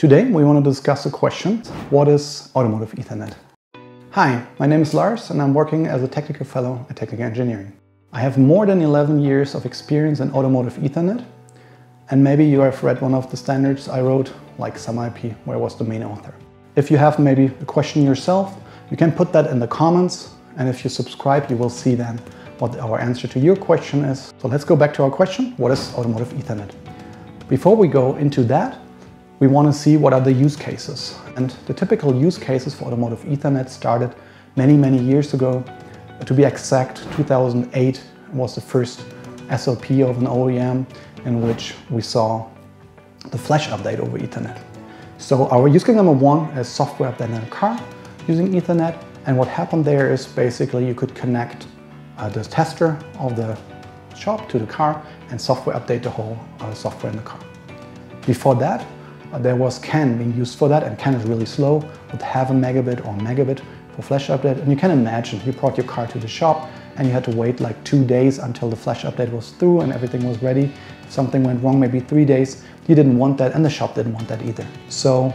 Today we want to discuss the question, what is automotive Ethernet? Hi, my name is Lars and I'm working as a technical fellow at Technica Engineering. I have more than 11 years of experience in automotive Ethernet and maybe you have read one of the standards I wrote, like SOME/IP, where I was the main author. If you have maybe a question yourself, you can put that in the comments and if you subscribe you will see then what our answer to your question is. So let's go back to our question, what is automotive Ethernet? Before we go into that, we want to see what are the use cases. And the typical use cases for automotive Ethernet started many, many years ago. To be exact, 2008 was the first SOP of an OEM in which we saw the flash update over Ethernet. So our use case number one is software update in a car using Ethernet. And what happened there is basically you could connect uh, the tester of the shop to the car and software update the whole uh, software in the car. Before that, Uh, there was CAN being used for that, and CAN is really slow with half a megabit or megabit for flash update. And you can imagine you brought your car to the shop and you had to wait like two days until the flash update was through and everything was ready. If something went wrong, maybe three days. You didn't want that, and the shop didn't want that either. So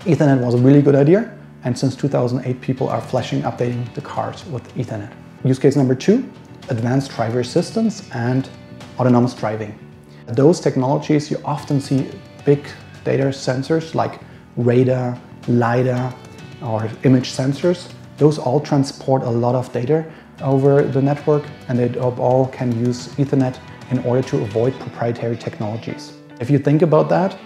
Ethernet was a really good idea, and since 2008, people are flashing updating the cars with Ethernet. Use case number two, advanced driver assistance and autonomous driving. Those technologies you often see big data sensors like radar, LiDAR, or image sensors. Those all transport a lot of data over the network and they all can use Ethernet in order to avoid proprietary technologies. If you think about that,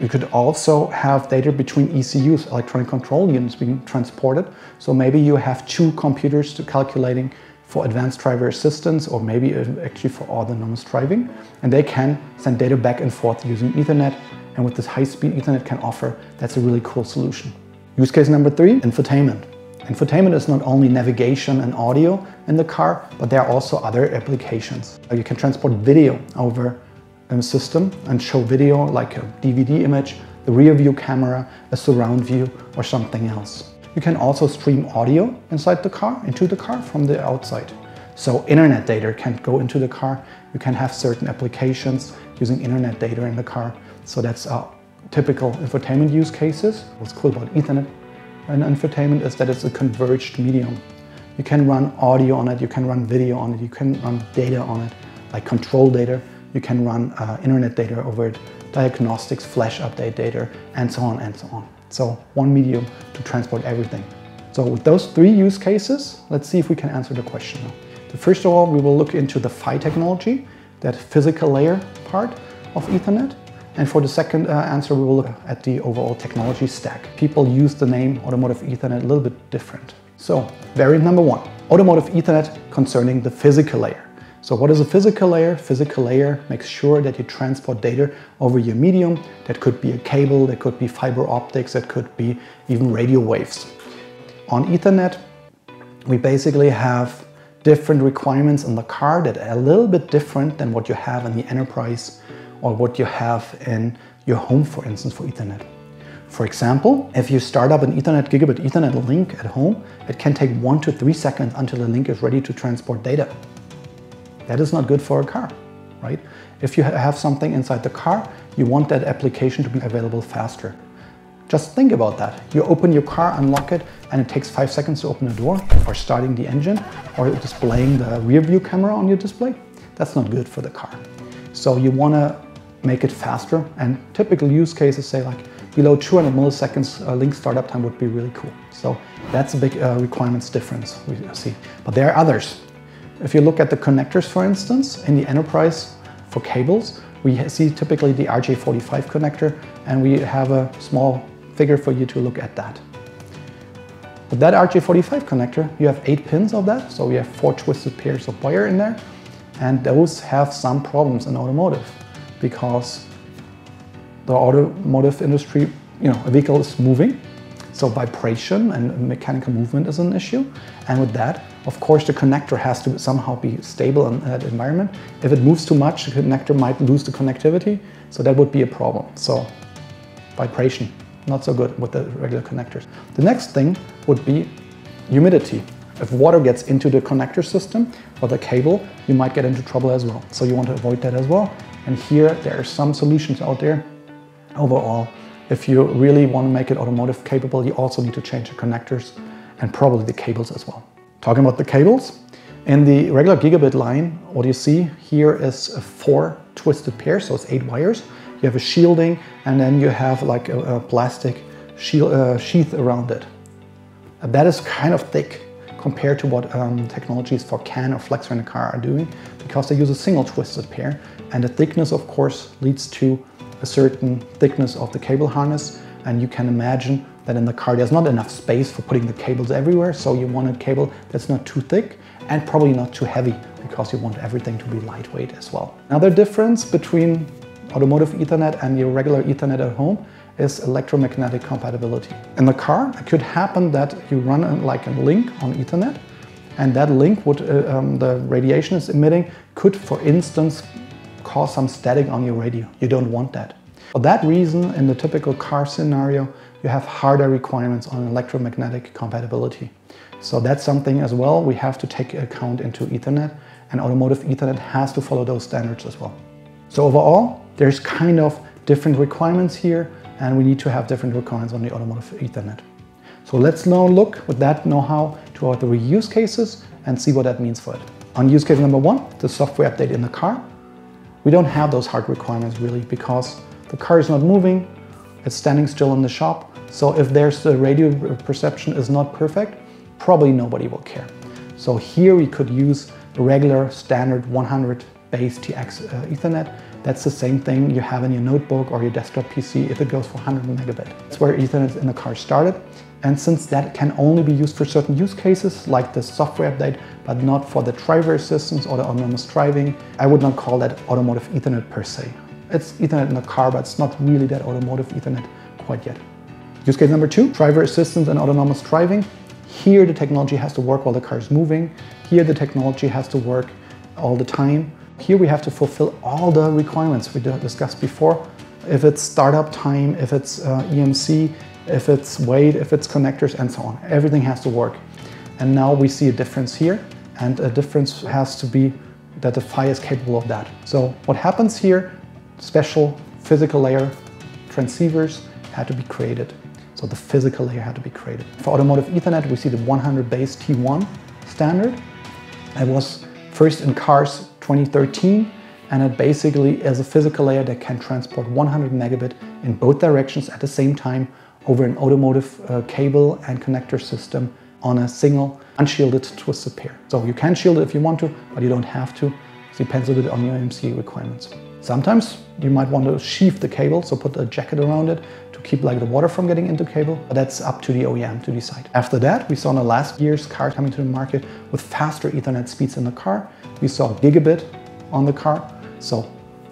you could also have data between ECUs, electronic control units being transported. So maybe you have two computers to calculating for advanced driver assistance or maybe uh, actually for autonomous driving. And they can send data back and forth using Ethernet. And with this high-speed Ethernet can offer, that's a really cool solution. Use case number three, infotainment. Infotainment is not only navigation and audio in the car, but there are also other applications. Uh, you can transport video over a system and show video like a DVD image, the rear view camera, a surround view, or something else. You can also stream audio inside the car, into the car from the outside. So internet data can go into the car. You can have certain applications using internet data in the car. So that's our typical infotainment use cases. What's cool about Ethernet and infotainment is that it's a converged medium. You can run audio on it, you can run video on it, you can run data on it, like control data. You can run uh, internet data over it, diagnostics, flash update data, and so on and so on. So one medium to transport everything. So with those three use cases, let's see if we can answer the question now. First of all, we will look into the PHY technology, that physical layer part of Ethernet. And for the second uh, answer, we will look at the overall technology stack. People use the name Automotive Ethernet a little bit different. So variant number one, Automotive Ethernet concerning the physical layer. So what is a physical layer? Physical layer makes sure that you transport data over your medium. That could be a cable, that could be fiber optics, that could be even radio waves. On Ethernet, we basically have different requirements in the car that are a little bit different than what you have in the enterprise or what you have in your home, for instance, for Ethernet. For example, if you start up an Ethernet gigabit Ethernet link at home, it can take one to three seconds until the link is ready to transport data. That is not good for a car, right? If you have something inside the car, you want that application to be available faster. Just think about that. You open your car, unlock it, and it takes five seconds to open the door, or starting the engine, or displaying the rear view camera on your display. That's not good for the car. So you want to make it faster, and typical use cases say like below 200 milliseconds uh, link startup time would be really cool. So that's a big uh, requirements difference we see. But there are others. If you look at the connectors, for instance, in the enterprise for cables, we see typically the RJ45 connector, and we have a small figure for you to look at that. With that RJ45 connector, you have eight pins of that, so we have four twisted pairs of wire in there, and those have some problems in automotive because the automotive industry, you know, a vehicle is moving, so vibration and mechanical movement is an issue. And with that, of course, the connector has to somehow be stable in that environment. If it moves too much, the connector might lose the connectivity. So that would be a problem. So vibration, not so good with the regular connectors. The next thing would be humidity. If water gets into the connector system or the cable, you might get into trouble as well. So you want to avoid that as well. And here there are some solutions out there. Overall, If you really want to make it automotive capable, you also need to change the connectors and probably the cables as well. Talking about the cables, in the regular gigabit line, what you see here is a four twisted pairs, so it's eight wires. You have a shielding and then you have like a, a plastic shield, uh, sheath around it. That is kind of thick compared to what um, technologies for CAN or Flex in a car are doing because they use a single twisted pair and the thickness of course leads to a certain thickness of the cable harness and you can imagine that in the car there's not enough space for putting the cables everywhere so you want a cable that's not too thick and probably not too heavy because you want everything to be lightweight as well. Another difference between automotive Ethernet and your regular Ethernet at home is electromagnetic compatibility. In the car, it could happen that you run a, like a link on Ethernet and that link would, uh, um, the radiation is emitting, could for instance cause some static on your radio. You don't want that. For that reason, in the typical car scenario, you have harder requirements on electromagnetic compatibility. So that's something as well we have to take account into Ethernet and automotive Ethernet has to follow those standards as well. So overall, there's kind of different requirements here and we need to have different requirements on the automotive Ethernet. So let's now look with that know-how to our three use cases and see what that means for it. On use case number one, the software update in the car. We don't have those hard requirements really because the car is not moving, it's standing still in the shop. So if there's the radio perception is not perfect, probably nobody will care. So here we could use a regular standard 100 base TX uh, Ethernet that's the same thing you have in your notebook or your desktop PC if it goes for 100 megabit. That's where Ethernet in the car started. And since that can only be used for certain use cases, like the software update, but not for the driver assistance or the autonomous driving, I would not call that automotive Ethernet per se. It's Ethernet in the car, but it's not really that automotive Ethernet quite yet. Use case number two, driver assistance and autonomous driving. Here the technology has to work while the car is moving. Here the technology has to work all the time. Here we have to fulfill all the requirements we discussed before. If it's startup time, if it's uh, EMC, if it's weight, if it's connectors and so on. Everything has to work. And now we see a difference here and a difference has to be that the PHY is capable of that. So what happens here, special physical layer transceivers had to be created. So the physical layer had to be created. For automotive Ethernet, we see the 100 base T1 standard. It was first in cars 2013 and it basically is a physical layer that can transport 100 megabit in both directions at the same time over an automotive uh, cable and connector system on a single unshielded twisted pair. So you can shield it if you want to, but you don't have to. It depends a bit on your EMC requirements. Sometimes you might want to sheath the cable, so put a jacket around it to keep like the water from getting into cable, but that's up to the OEM to decide. After that, we saw in the last year's car coming to the market with faster Ethernet speeds in the car. We saw gigabit on the car, so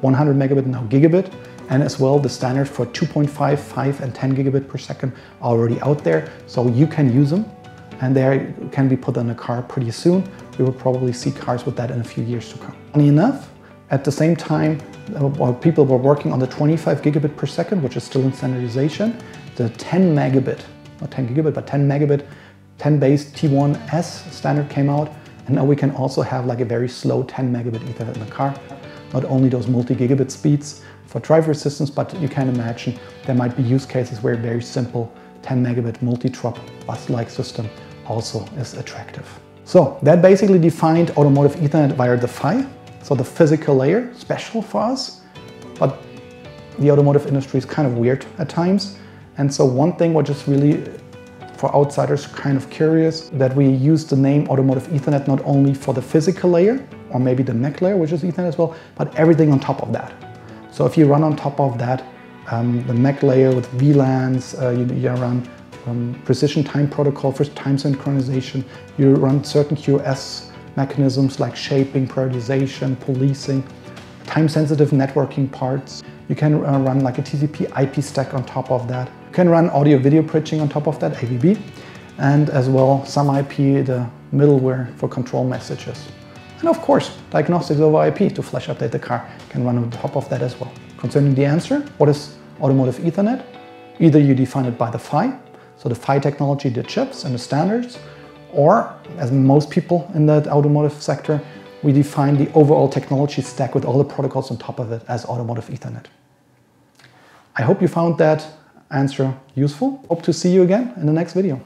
100 megabit now gigabit, and as well the standard for 2.5, 5 and 10 gigabit per second already out there, so you can use them and they can be put in a car pretty soon. We will probably see cars with that in a few years to come. Funny enough, at the same time, while people were working on the 25 gigabit per second, which is still in standardization, the 10 megabit, not 10 gigabit, but 10 megabit, 10 base T1S standard came out. And now we can also have like a very slow 10 megabit Ethernet in the car. Not only those multi-gigabit speeds for driver assistance, but you can imagine there might be use cases where a very simple 10 megabit multi-drop bus-like system also is attractive. So that basically defined automotive Ethernet via the PHY. So the physical layer, special for us, but the automotive industry is kind of weird at times. And so one thing which is really for outsiders kind of curious that we use the name automotive Ethernet not only for the physical layer or maybe the MAC layer, which is Ethernet as well, but everything on top of that. So if you run on top of that, um, the MAC layer with VLANs, uh, you, you, run um, precision time protocol for time synchronization, you run certain QoS mechanisms like shaping, prioritization, policing, time-sensitive networking parts. You can uh, run like a TCP IP stack on top of that. You can run audio video bridging on top of that, AVB, and as well SOME/IP, the middleware for control messages. And of course, diagnostics over IP to flash update the car can run on top of that as well. Concerning the answer, what is automotive Ethernet? Either you define it by the PHY, so the PHY technology, the chips and the standards, or, as most people in the automotive sector, we define the overall technology stack with all the protocols on top of it as automotive Ethernet. I hope you found that answer useful. Hope to see you again in the next video.